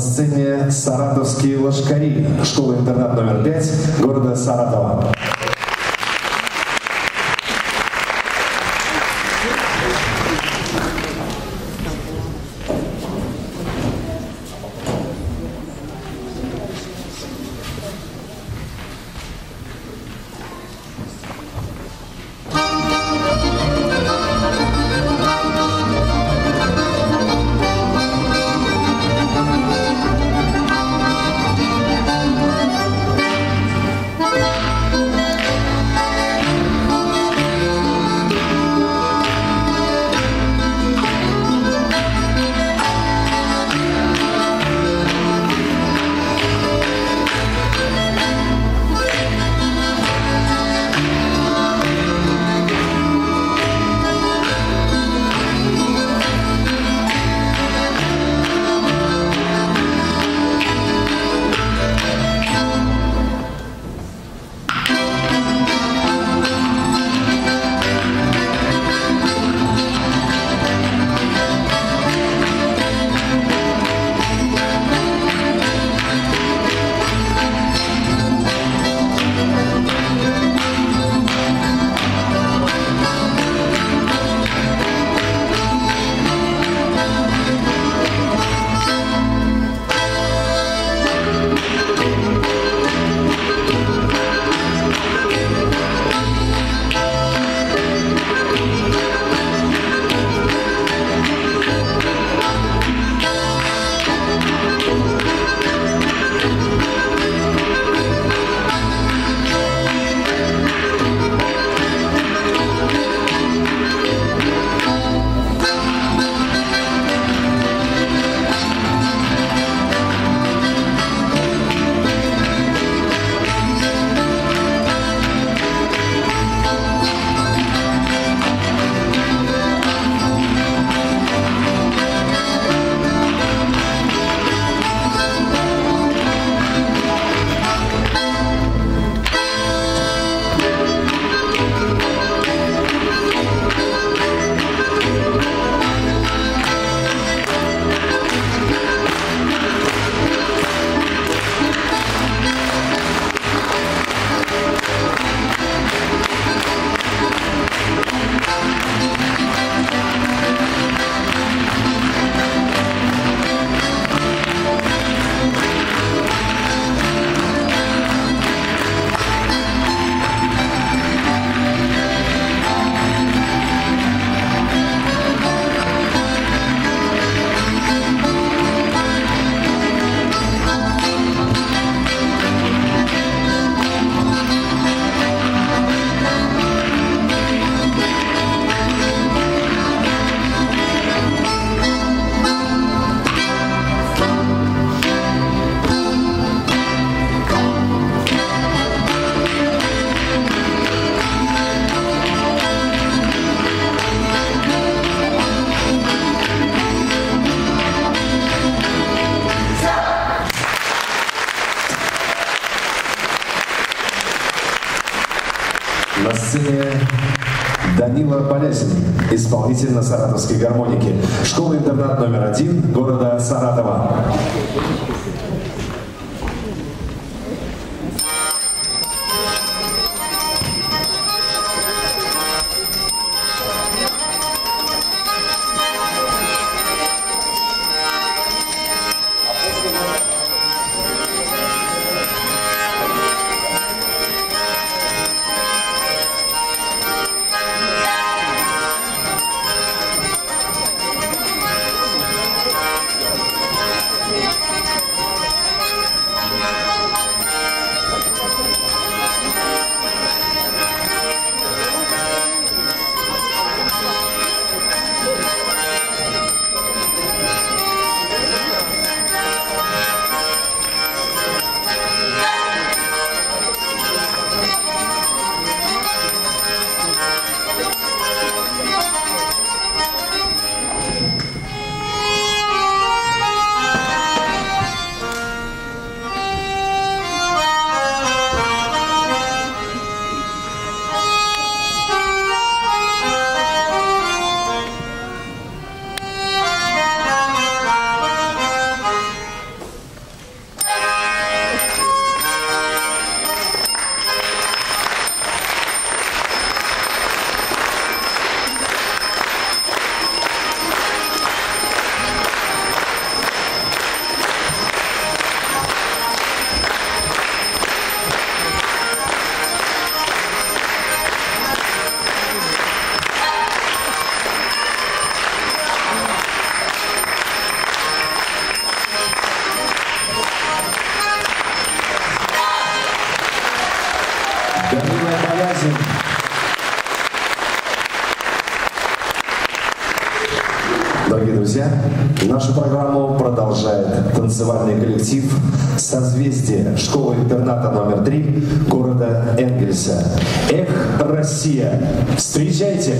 Сцене саратовские лошкари, школа-интернат номер пять города Саратова. На сцене Данила Полесин, исполнитель на саратовской гармонике. Школа-интернат номер один города Саратова. Россия! Встречайте!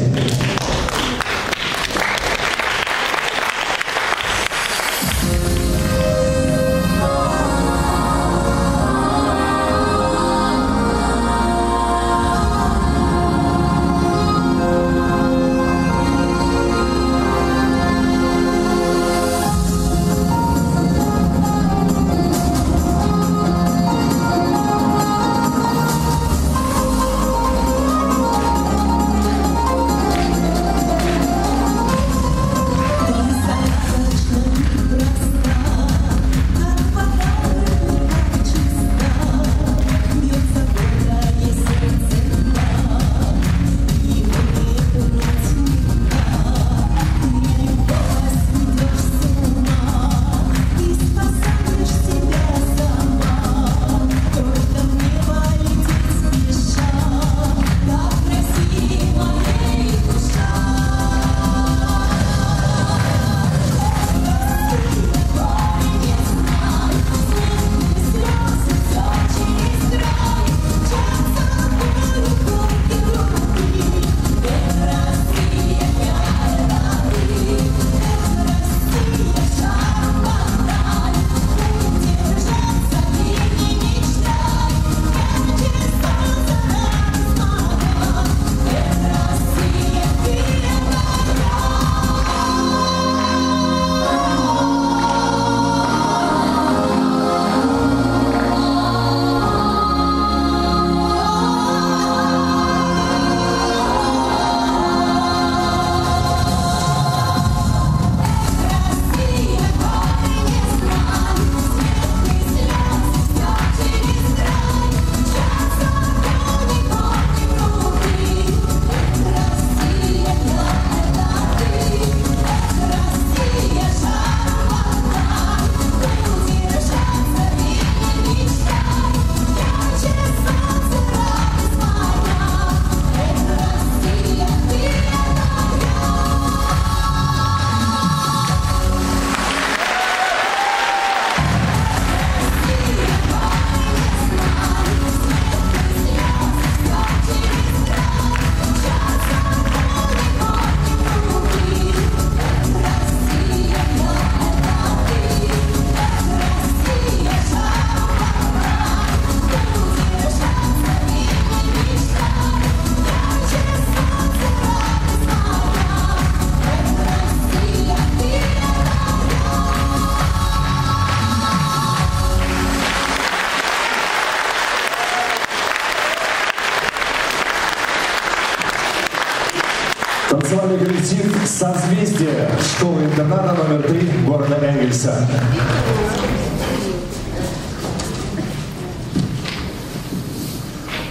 Школы-интерната номер три города Энгельса.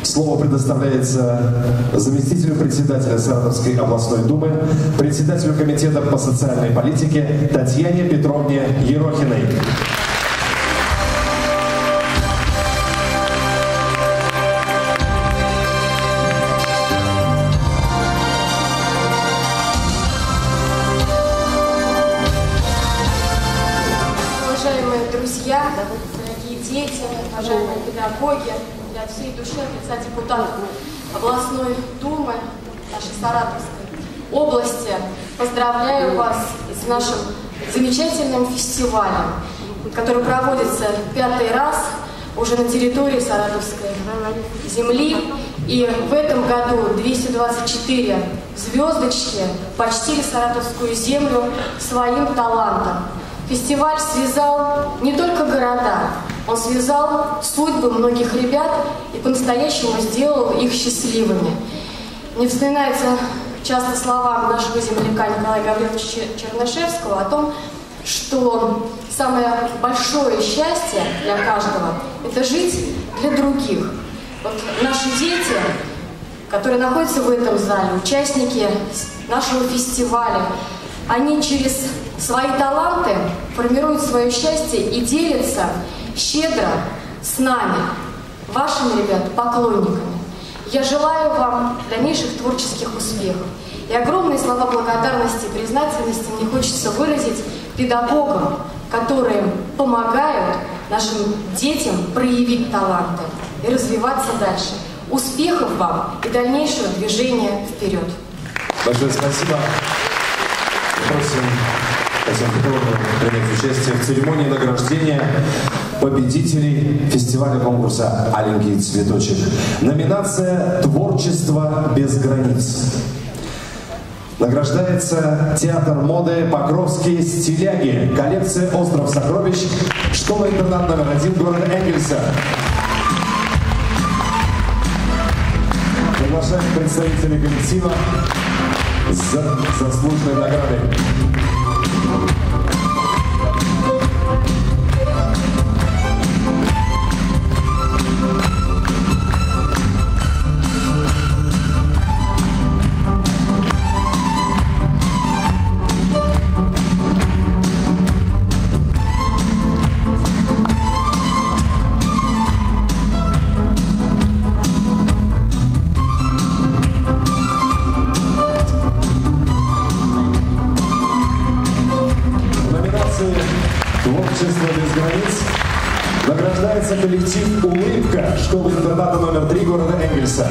Слово предоставляется заместителю председателя Саратовской областной думы, председателю комитета по социальной политике Татьяне Петровне Ерохиной. Для всей души от лица депутатов областной думы нашей Саратовской области поздравляю вас с нашим замечательным фестивалем, который проводится пятый раз уже на территории Саратовской земли. И в этом году 224 звездочки почтили Саратовскую землю своим талантом. Фестиваль связал не только города, он связал судьбы многих ребят и по-настоящему сделал их счастливыми. Мне вспоминаются часто слова нашего земляка Николая Гавриловича Чернышевского о том, что самое большое счастье для каждого – это жить для других. Вот наши дети, которые находятся в этом зале, участники нашего фестиваля, они через свои таланты формируют свое счастье и делятся щедро с нами, вашими, ребят, поклонниками. Я желаю вам дальнейших творческих успехов. И огромные слова благодарности и признательности мне хочется выразить педагогам, которые помогают нашим детям проявить таланты и развиваться дальше. Успехов вам и дальнейшего движения вперед. Большое спасибо. Просим Татьяну Петровну принять участие в церемонии награждения победителей фестиваля конкурса «Аленький цветочек». Номинация «Творчество без границ». Награждается театр моды «Покровские стиляги», коллекция «Остров сокровищ», школа-интернат номер один города Энгельса. Приглашаем представителей коллектива за заслуженной наградой. Без границ» награждается коллектив «Улыбка» школы-интерната номер 3 города Энгельса.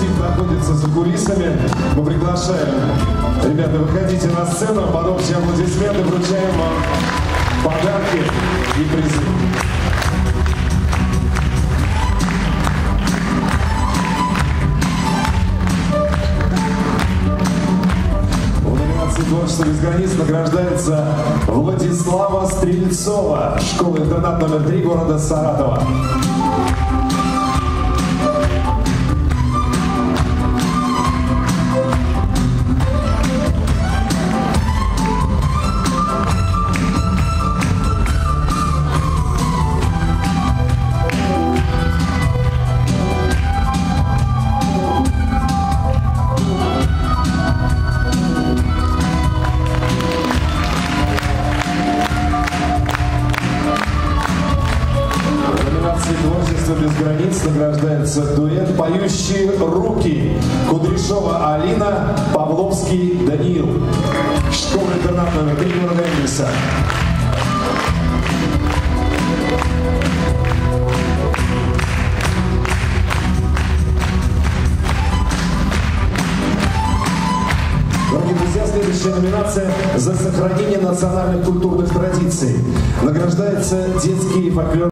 Коллектив находится за кулисами. Мы приглашаем. Ребята, выходите на сцену, под общие аплодисменты вручаем вам подарки и призы. «Творчество без границ» награждается Владислава Стрельцова, школа-интернат номер 3 города Саратова. «Творчество без границ» награждается дуэт «Поющие руки» Кудряшова Алина, Павловский Даниил. Школа-интернат номер 3 города Энгельса. Следующая номинация «За сохранение национальных культурных традиций». Награждается детский фольклор